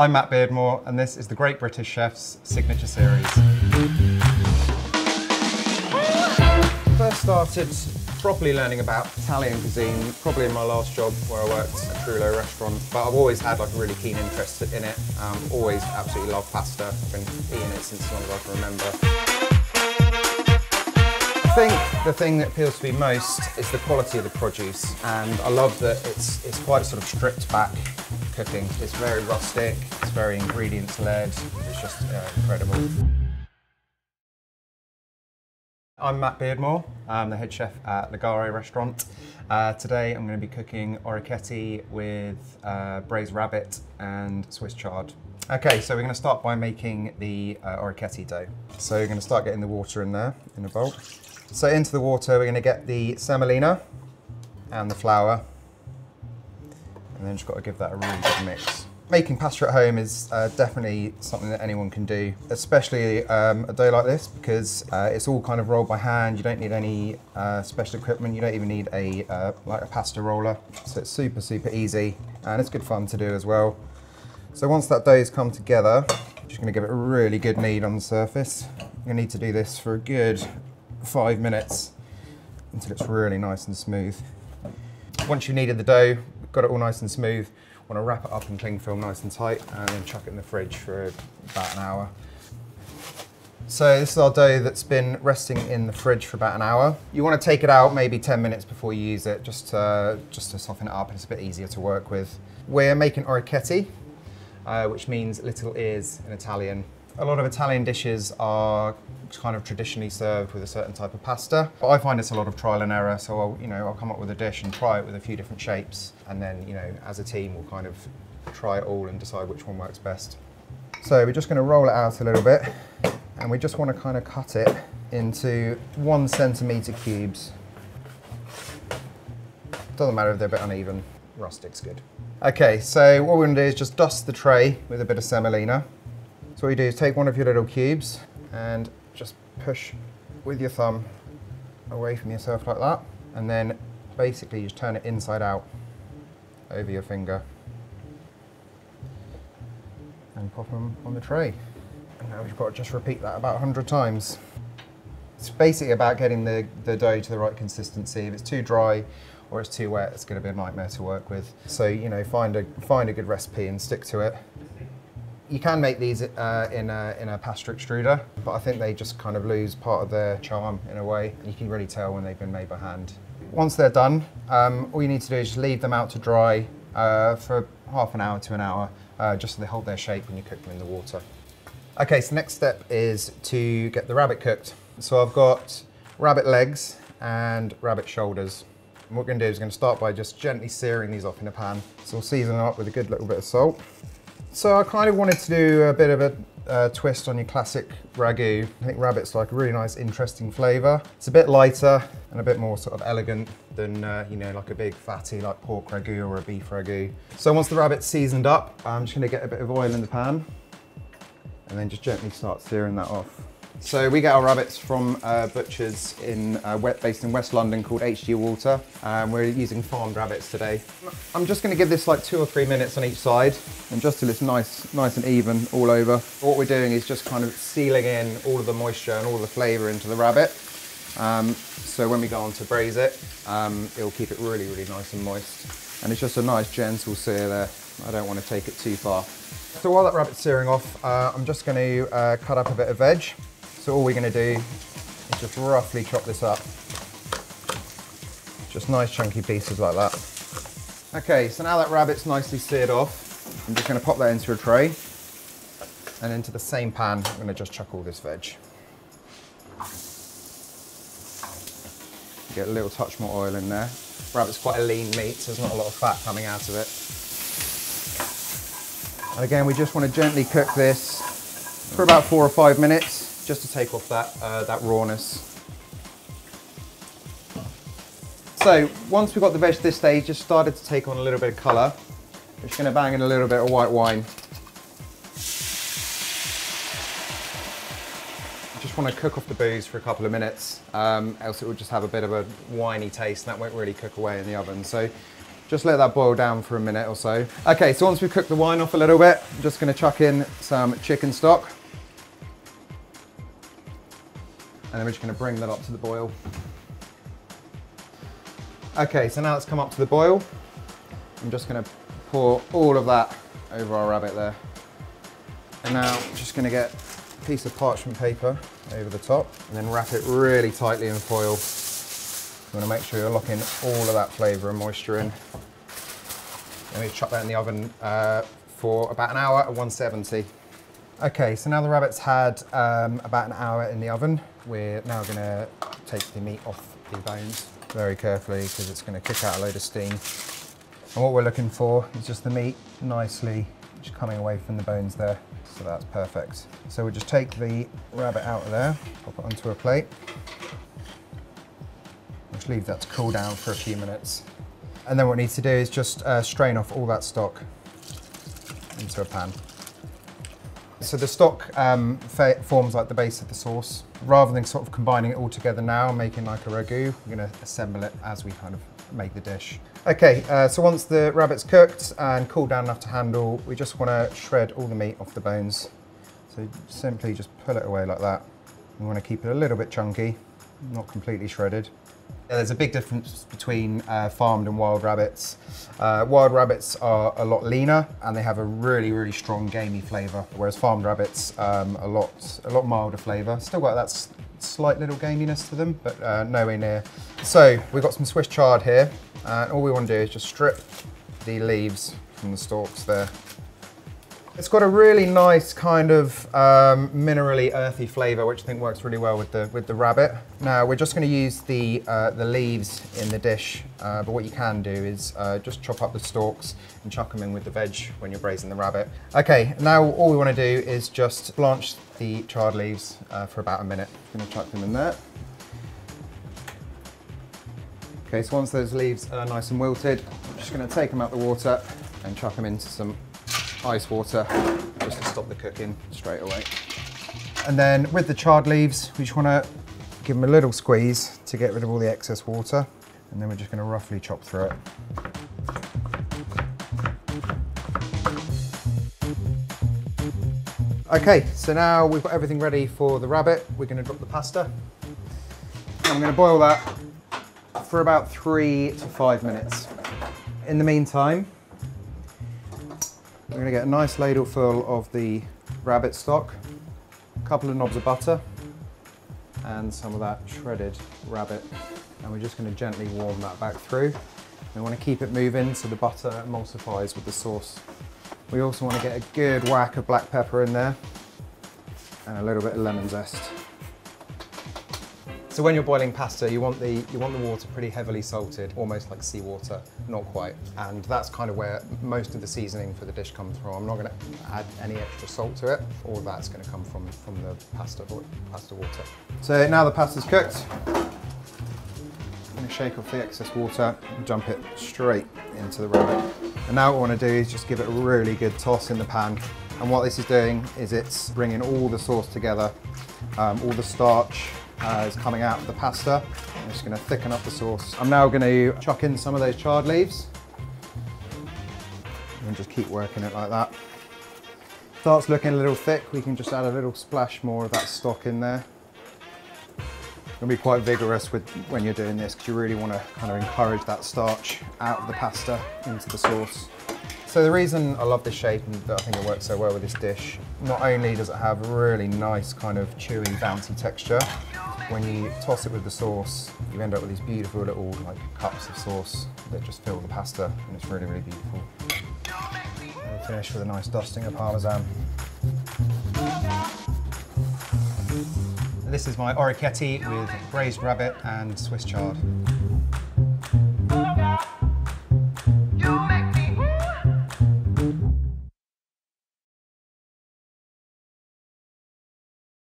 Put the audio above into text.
I'm Matt Beardmore, and this is the Great British Chef's signature series. First started properly learning about Italian cuisine, probably in my last job where I worked at Trullo restaurant, but I've always had like a really keen interest in it. Um, always absolutely loved pasta. I've been eating it since as long as I can remember. I think the thing that appeals to me most is the quality of the produce, and I love that it's it's quite sort of stripped back cooking. It's very rustic, it's very ingredients led. It's just uh, incredible. I'm Matt Beardmore. I'm the head chef at Legare restaurant. Uh, today I'm going to be cooking orecchiette with uh, braised rabbit and Swiss chard. Okay, so we're going to start by making the uh, dough. So you're going to start getting the water in there in a bowl. So into the water, we're going to get the semolina and the flour. And then just got to give that a really good mix. Making pasta at home is uh, definitely something that anyone can do, especially um, a day like this because uh, it's all kind of rolled by hand. You don't need any uh, special equipment. You don't even need a uh, like a pasta roller. So it's super, super easy and it's good fun to do as well. So once that dough's come together, I'm just gonna give it a really good knead on the surface. Gonna need to do this for a good five minutes until it's really nice and smooth. Once you've kneaded the dough, got it all nice and smooth, want to wrap it up in cling film nice and tight and then chuck it in the fridge for about an hour. So this is our dough that's been resting in the fridge for about an hour. You want to take it out maybe 10 minutes before you use it just to, just to soften it up and it's a bit easier to work with. We're making orecchiette, uh, which means little ears in Italian. A lot of Italian dishes are kind of traditionally served with a certain type of pasta. But I find it's a lot of trial and error, so I'll, you know, I'll come up with a dish and try it with a few different shapes, and then, you know, as a team, we'll kind of try it all and decide which one works best. So we're just going to roll it out a little bit, and we just want to kind of cut it into one centimetre cubes. Doesn't matter if they're a bit uneven, rustic's good. Okay, so what we're going to do is just dust the tray with a bit of semolina. So what you do is take one of your little cubes and just push with your thumb away from yourself like that. And then basically just turn it inside out over your finger. And pop them on the tray. And now you've got to just repeat that about 100 times. It's basically about getting the, the dough to the right consistency. If it's too dry or it's too wet, it's going to be a nightmare to work with. So, you know, find a, find a good recipe and stick to it. You can make these uh, in, a, in a pasta extruder, but I think they just kind of lose part of their charm in a way. You can really tell when they've been made by hand. Once they're done, um, all you need to do is just leave them out to dry uh, for half an hour to an hour, uh, just so they hold their shape when you cook them in the water. Okay, so next step is to get the rabbit cooked. So I've got rabbit legs and rabbit shoulders. And what we're gonna do is we're gonna start by just gently searing these off in a pan. So we'll season them up with a good little bit of salt. So I kind of wanted to do a bit of a uh, twist on your classic ragu. I think rabbit's like a really nice, interesting flavour. It's a bit lighter and a bit more sort of elegant than, uh, you know, like a big fatty like pork ragu or a beef ragu. So once the rabbit's seasoned up, I'm just gonna get a bit of oil in the pan and then just gently start searing that off. So we get our rabbits from uh, butchers in uh, based in West London called HG Walter. Um, we're using farmed rabbits today. I'm just going to give this like two or three minutes on each side, and just till it's nice, nice and even all over. What we're doing is just kind of sealing in all of the moisture and all the flavour into the rabbit. Um, so when we go on to braise it, um, it'll keep it really, really nice and moist. And it's just a nice gentle sear there. I don't want to take it too far. So while that rabbit's searing off, uh, I'm just going to uh, cut up a bit of veg. So all we're going to do is just roughly chop this up. Just nice chunky pieces like that. Okay, so now that rabbit's nicely seared off, I'm just going to pop that into a tray. And into the same pan, I'm going to just chuck all this veg. Get a little touch more oil in there. Rabbit's quite a lean meat, so there's not a lot of fat coming out of it. And again, we just want to gently cook this for about four or five minutes just to take off that, uh, that rawness. So once we've got the veg this stage, just started to take on a little bit of colour. We're just going to bang in a little bit of white wine. Just want to cook off the booze for a couple of minutes, um, else it will just have a bit of a winey taste and that won't really cook away in the oven. So Just let that boil down for a minute or so. Okay, so once we've cooked the wine off a little bit, I'm just gonna chuck in some chicken stock. And then we're just gonna bring that up to the boil. Okay, so now it's come up to the boil. I'm just gonna pour all of that over our rabbit there. And now I'm just gonna get a piece of parchment paper over the top and then wrap it really tightly in foil. You wanna make sure you're locking all of that flavor and moisture in. Then we chuck that in the oven uh, for about an hour at 170. Okay, so now the rabbit's had um, about an hour in the oven. We're now gonna take the meat off the bones very carefully because it's gonna kick out a load of steam. And what we're looking for is just the meat nicely just coming away from the bones there. So that's perfect. So we just take the rabbit out of there, pop it onto a plate. Just leave that to cool down for a few minutes. And then what we need to do is just uh, strain off all that stock into a pan. So the stock um, forms like the base of the sauce. Rather than sort of combining it all together now making like a ragu, we're gonna assemble it as we kind of make the dish. Okay, uh, so once the rabbit's cooked and cooled down enough to handle, we just wanna shred all the meat off the bones. So simply just pull it away like that. We wanna keep it a little bit chunky, not completely shredded. There's a big difference between uh, farmed and wild rabbits. Uh, wild rabbits are a lot leaner and they have a really, really strong gamey flavour, whereas farmed rabbits um, a lot, a lot milder flavour. Still got that slight little gaminess to them, but uh, nowhere near. So we've got some Swiss chard here, and all we want to do is just strip the leaves from the stalks there. It's got a really nice kind of um, minerally earthy flavour, which I think works really well with the with the rabbit. Now we're just going to use the uh, the leaves in the dish, uh, but what you can do is uh, just chop up the stalks and chuck them in with the veg when you're braising the rabbit. Okay, now all we want to do is just blanch the chard leaves uh, for about a minute. I'm going to chuck them in there. Okay, so once those leaves are nice and wilted, I'm just going to take them out the water and chuck them into some ice water just to stop the cooking straight away. And then with the chard leaves, we just want to give them a little squeeze to get rid of all the excess water. And then we're just going to roughly chop through it. Okay, so now we've got everything ready for the rabbit. We're going to drop the pasta. I'm going to boil that for about three to five minutes. In the meantime, we're gonna get a nice ladle full of the rabbit stock, a couple of knobs of butter, and some of that shredded rabbit. And we're just gonna gently warm that back through. We wanna keep it moving so the butter emulsifies with the sauce. We also wanna get a good whack of black pepper in there and a little bit of lemon zest. So when you're boiling pasta, you want the you want the water pretty heavily salted, almost like seawater, not quite. And that's kind of where most of the seasoning for the dish comes from. I'm not going to add any extra salt to it. All that's going to come from from the pasta pasta water. So now the pasta's cooked. I'm going to shake off the excess water and dump it straight into the rabbit. And now what I want to do is just give it a really good toss in the pan. And what this is doing is it's bringing all the sauce together, um, all the starch, uh, is coming out of the pasta. I'm just going to thicken up the sauce. I'm now going to chuck in some of those chard leaves and just keep working it like that. Starts looking a little thick, we can just add a little splash more of that stock in there. You'll be quite vigorous with when you're doing this because you really want to kind of encourage that starch out of the pasta into the sauce. So the reason I love this shape and that I think it works so well with this dish, not only does it have a really nice kind of chewy, bouncy texture, when you toss it with the sauce, you end up with these beautiful little like cups of sauce that just fill the pasta and it's really, really beautiful. And finish with a nice dusting of Parmesan. This is my orecchiette with braised rabbit and Swiss chard.